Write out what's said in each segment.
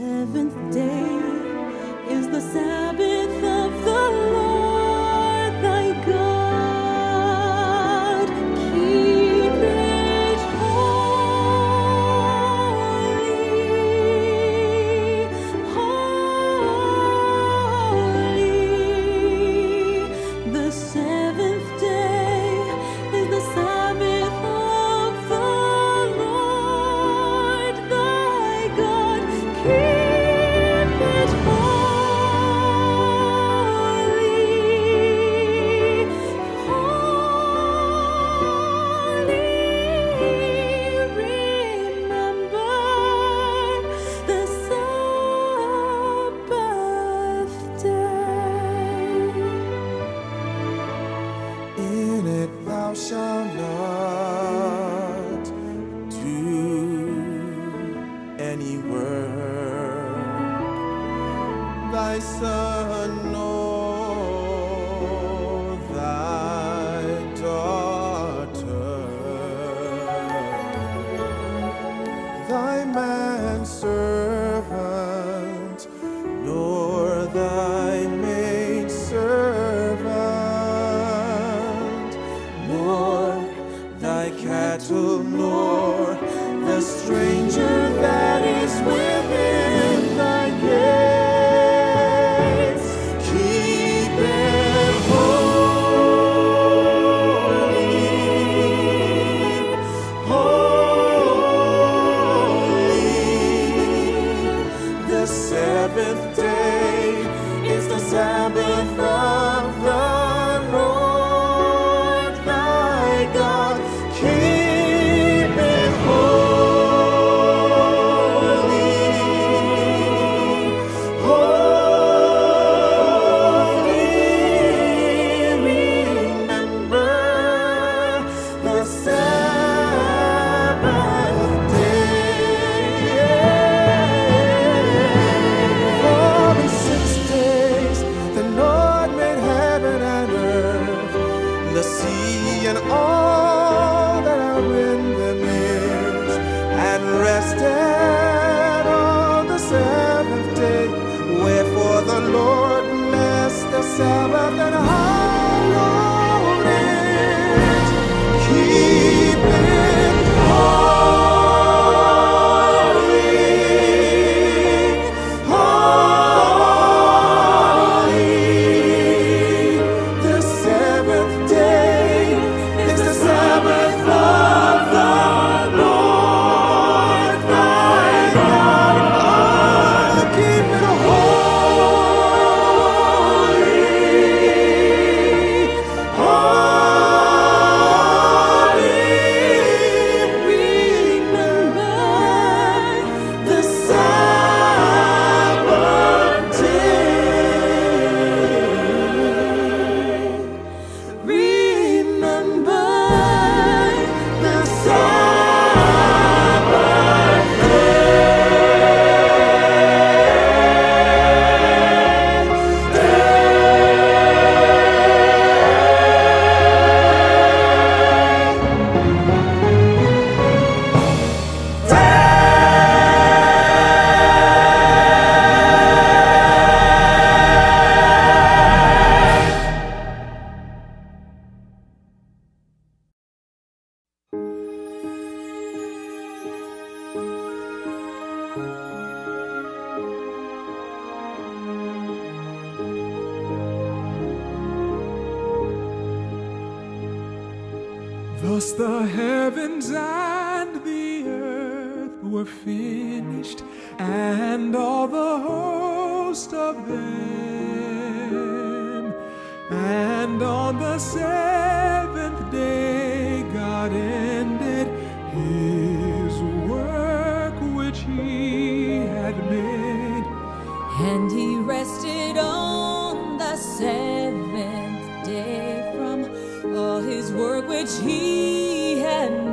seventh day is the Sabbath of the Lord thy God. Keep it holy, holy. The seventh day is the Sabbath of the Lord thy God. Keep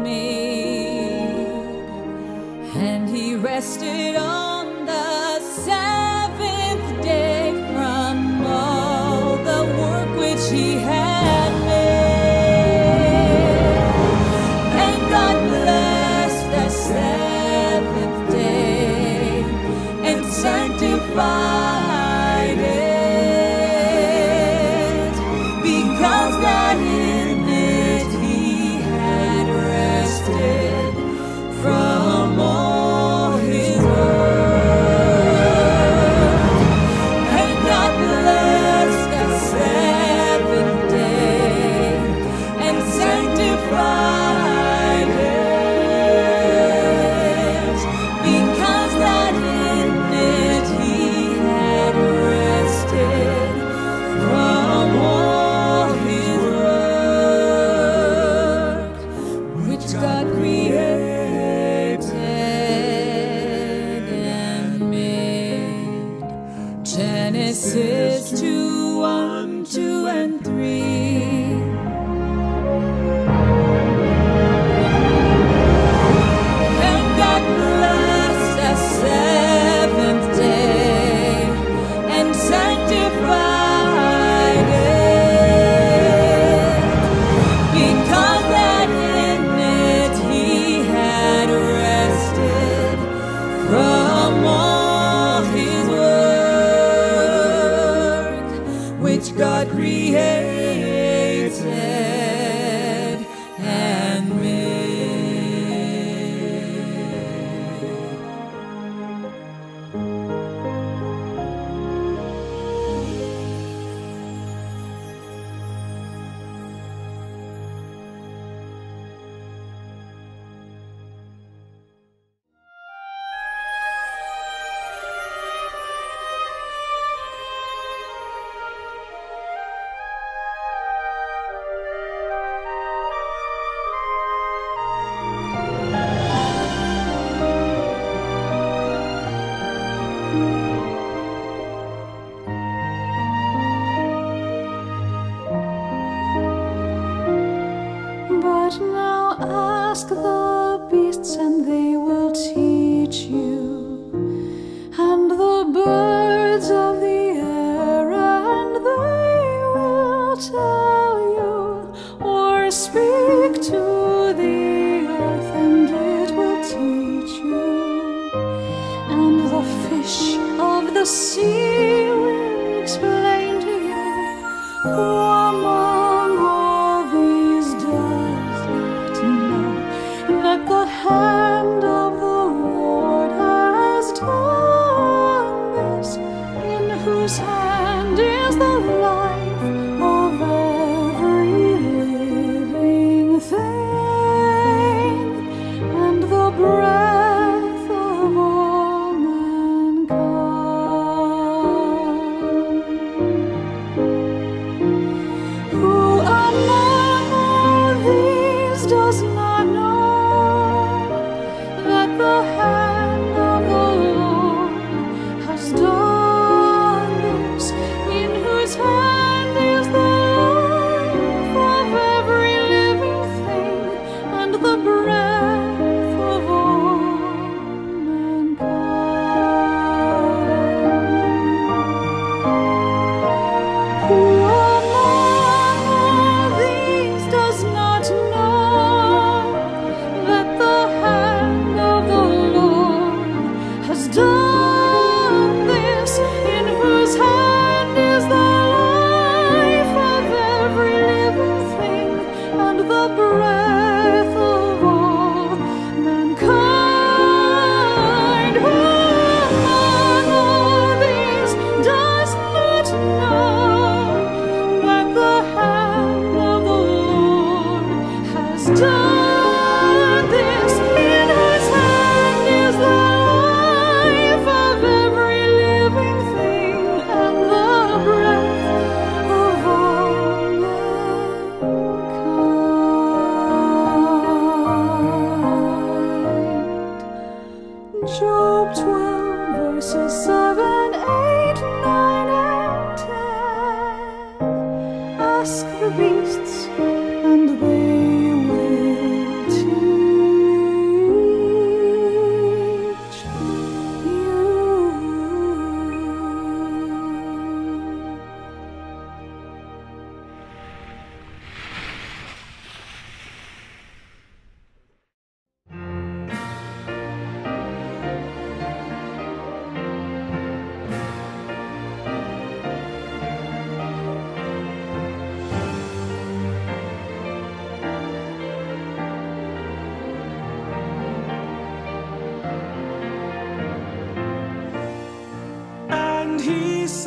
made. And he rested on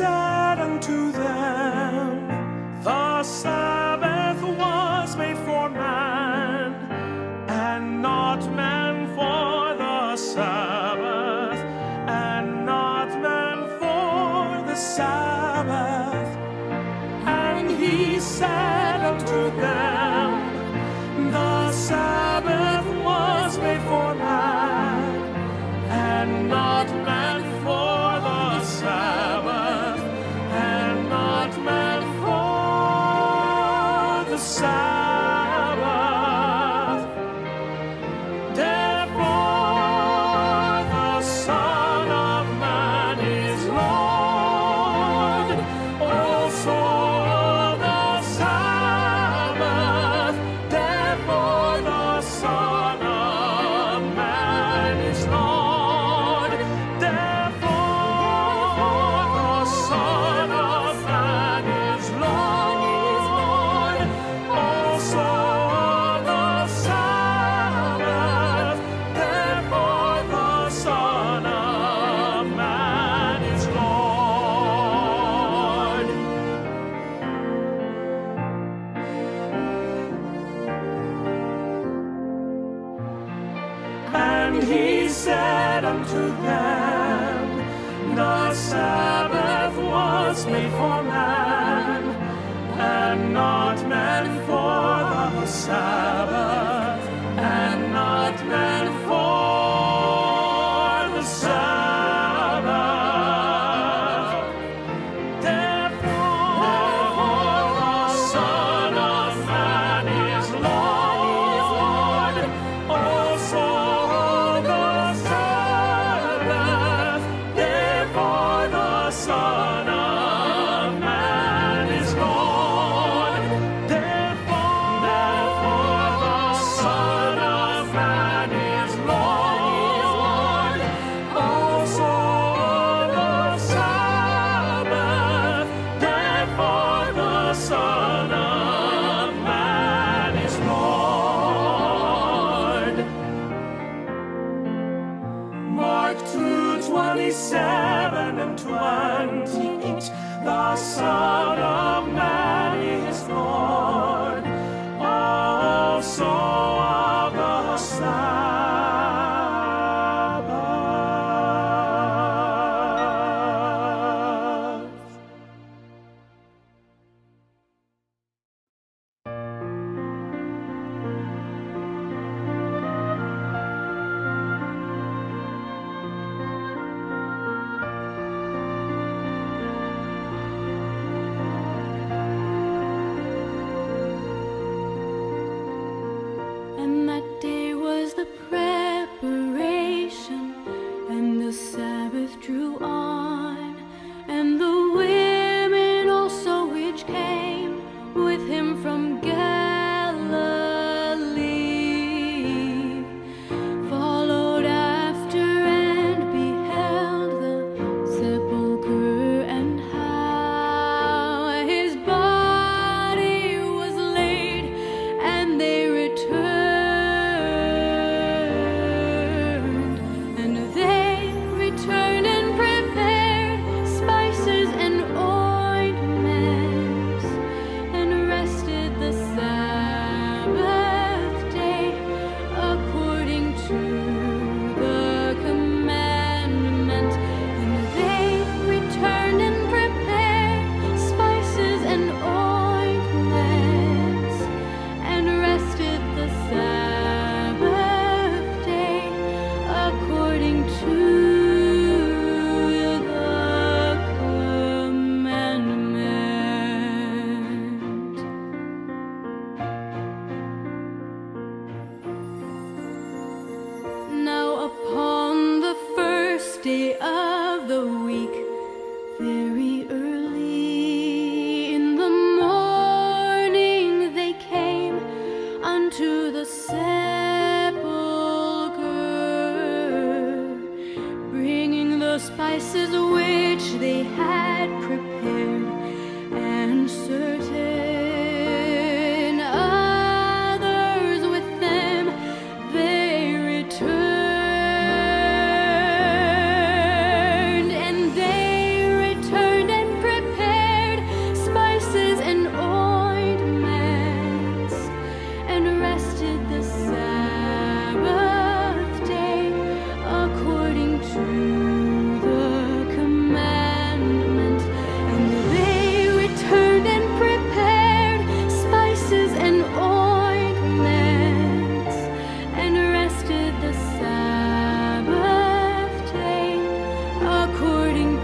side. And he said unto them, Not Sabbath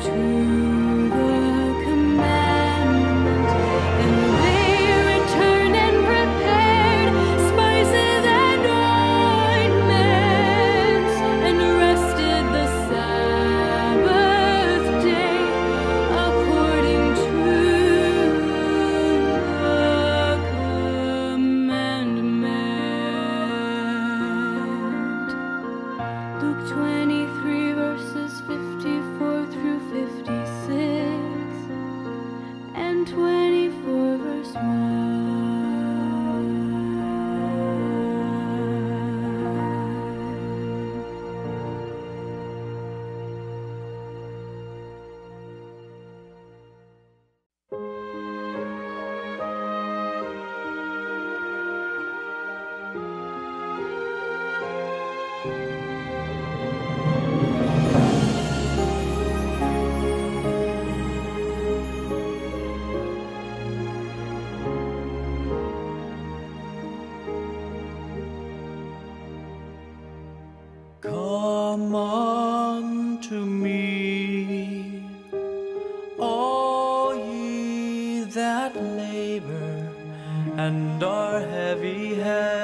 to heavy,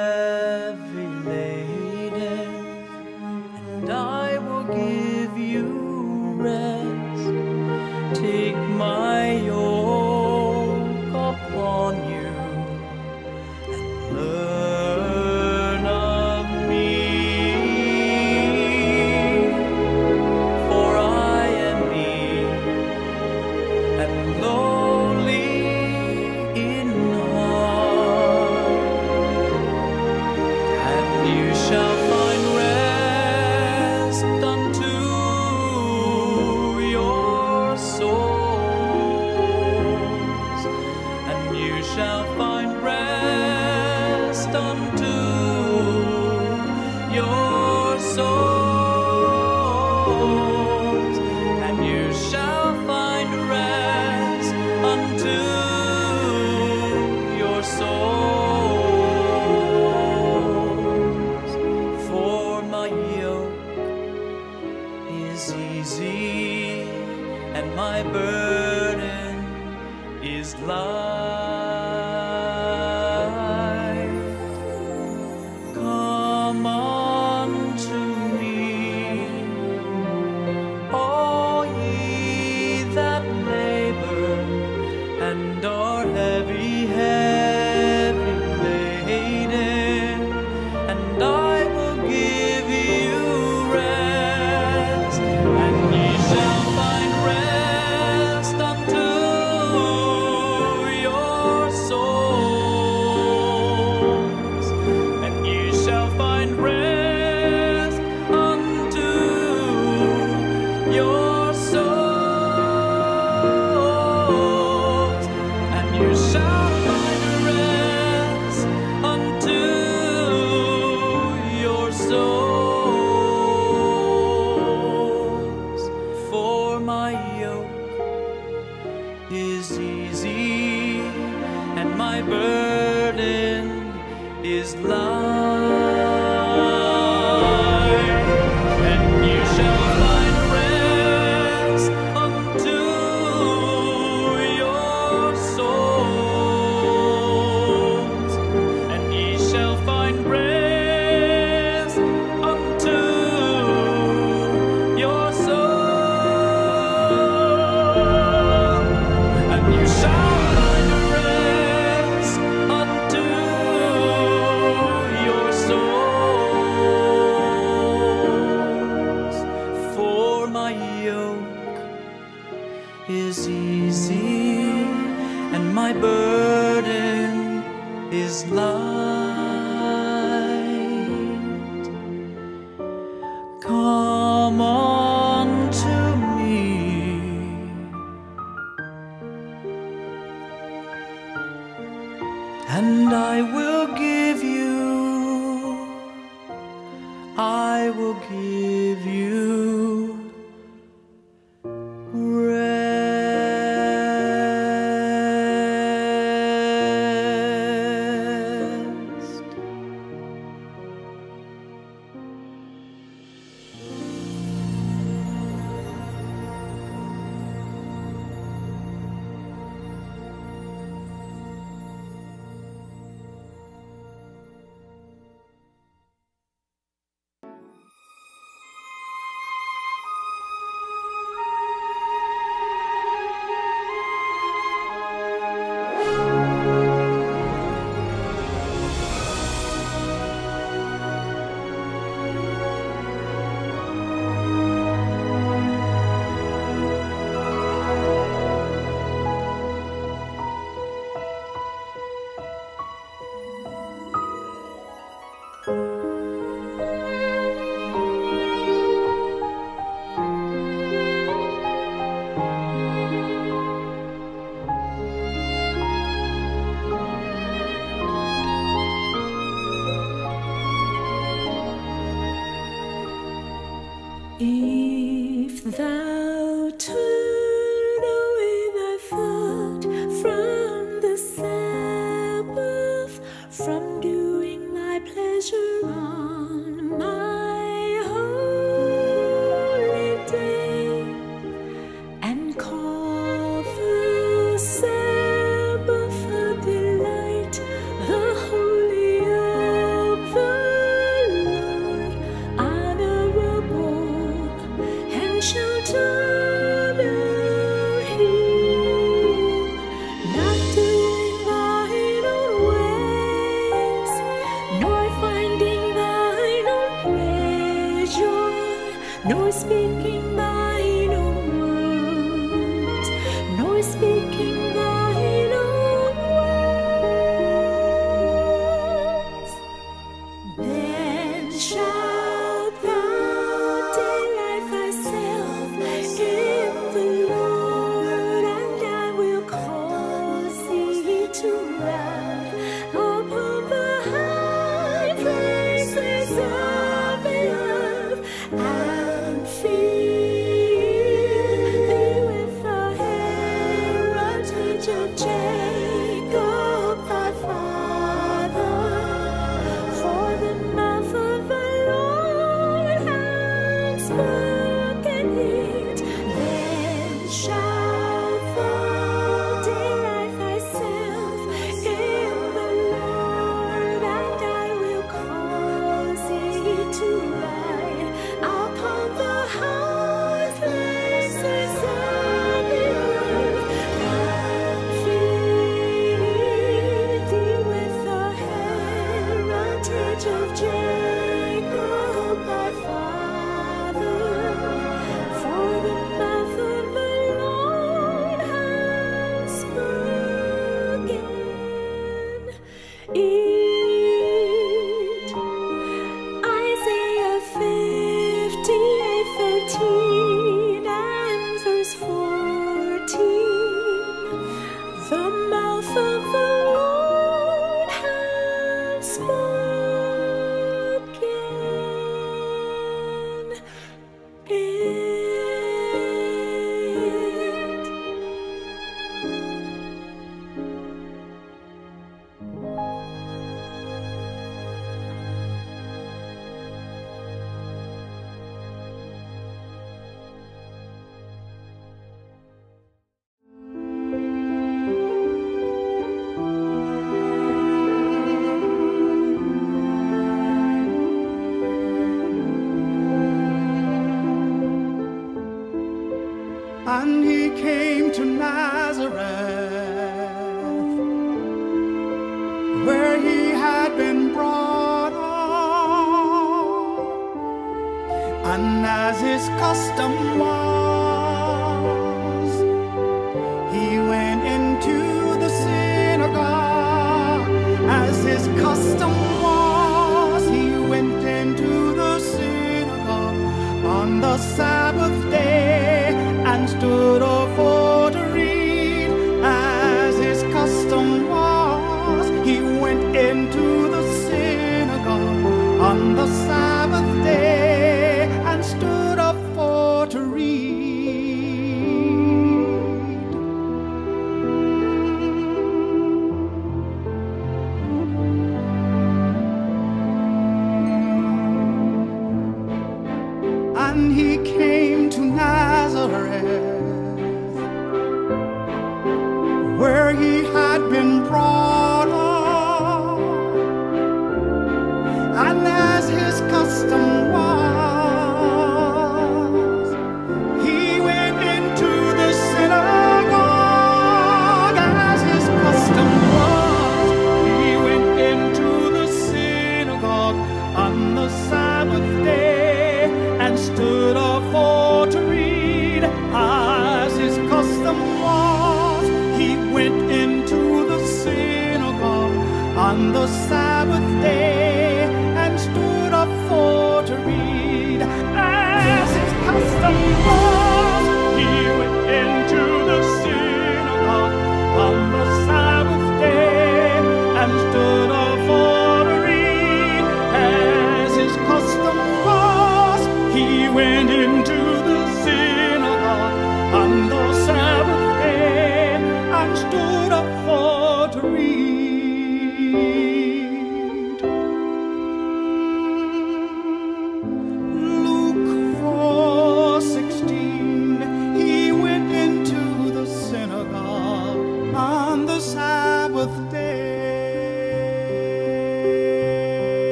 The mouth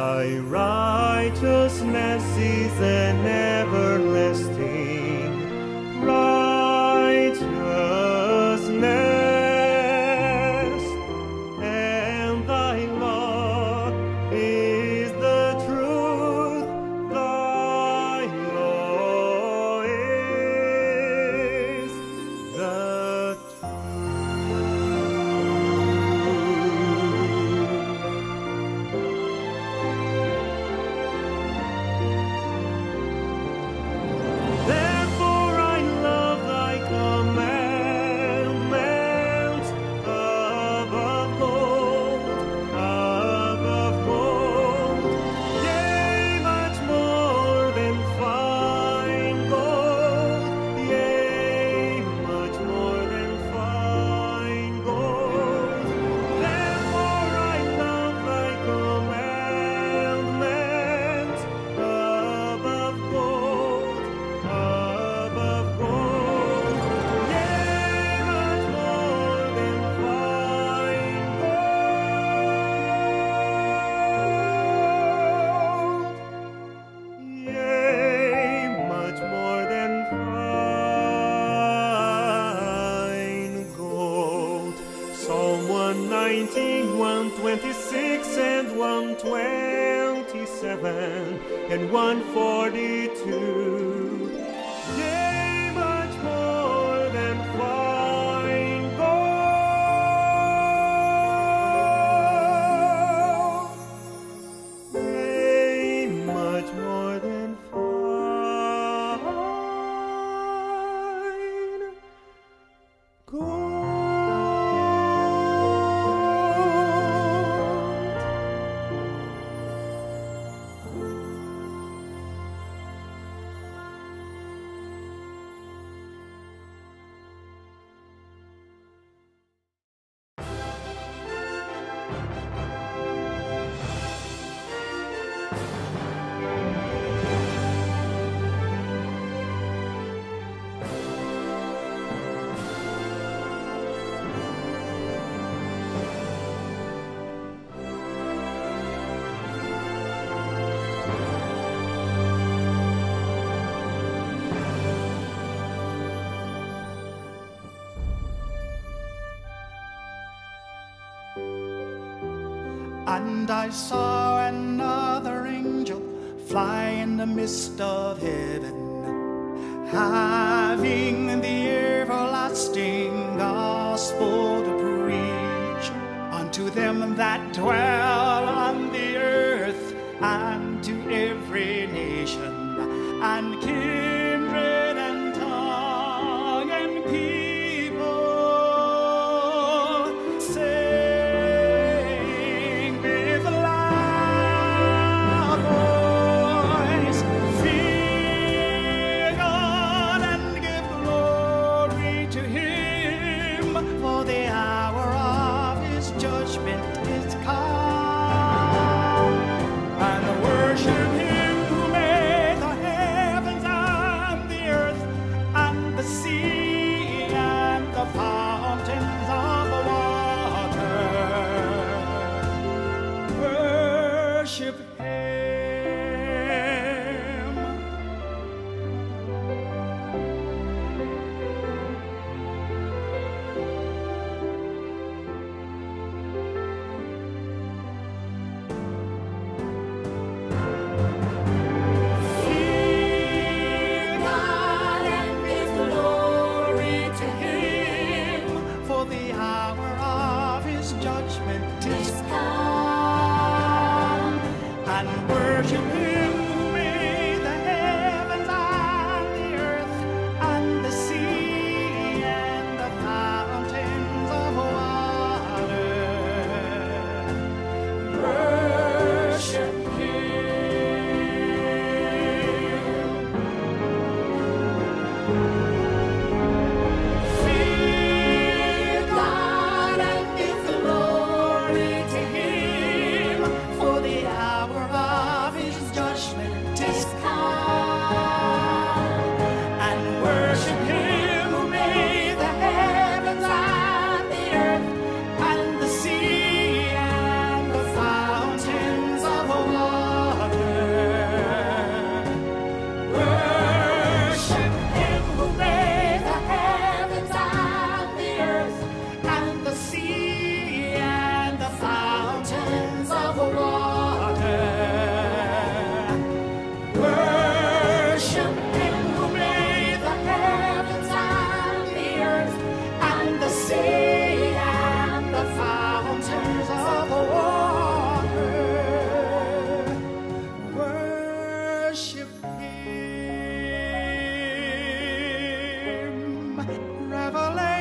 Thy righteousness is an everlasting. 119, 126, and 127, and 142. And I saw another angel fly in the midst of heaven, having the everlasting gospel to preach unto them that dwell on the earth and to every nation and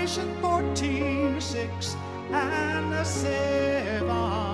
station 14, 6, and a 7.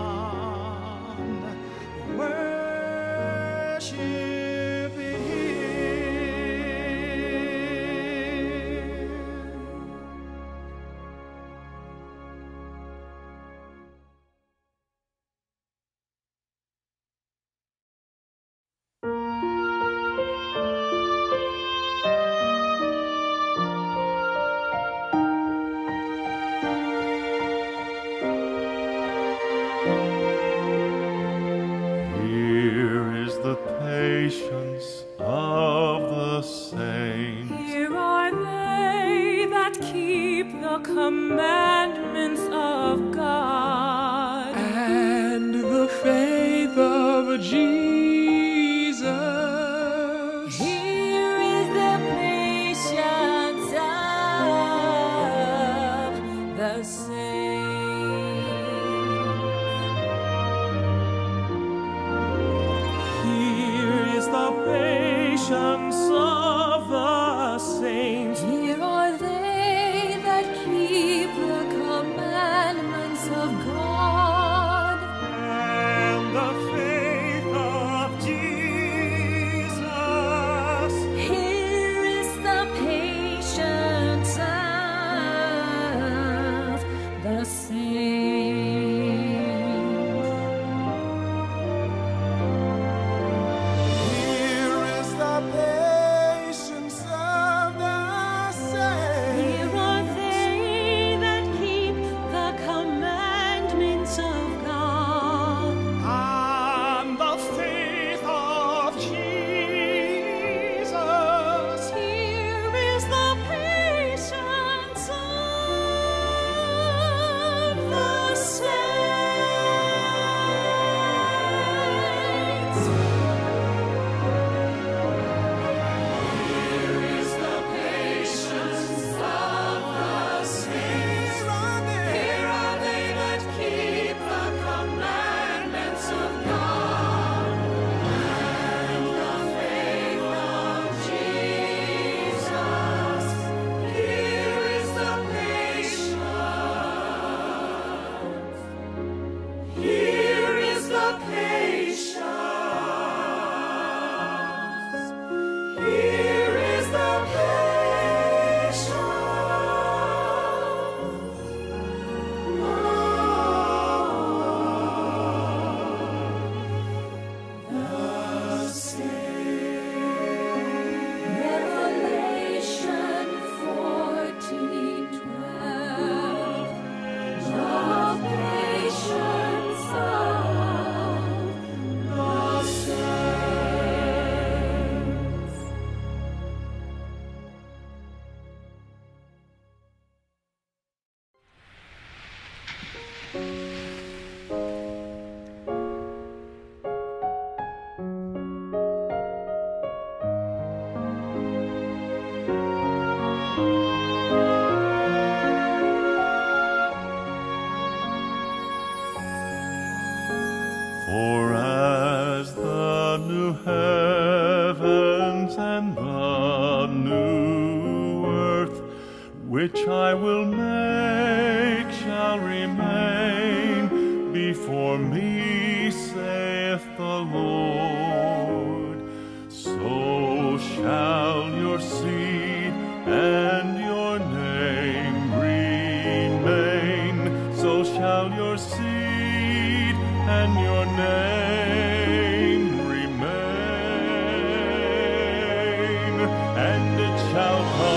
and your name remain, and it shall come.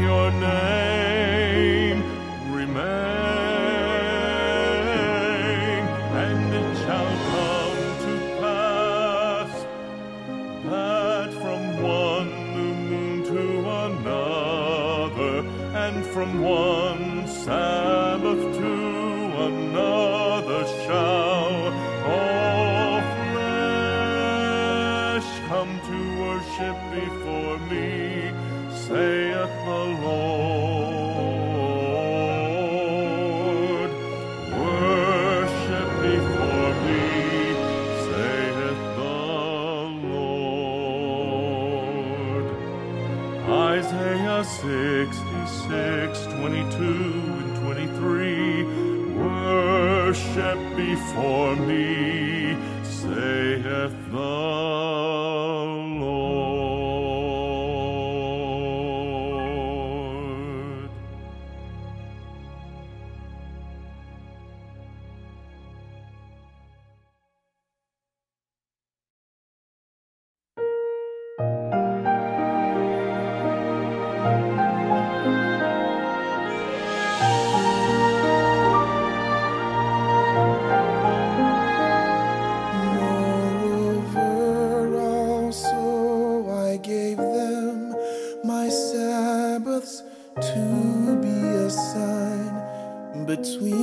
your name. Remain, and it shall come to pass that from one new moon to another, and from one sad for me. sweet.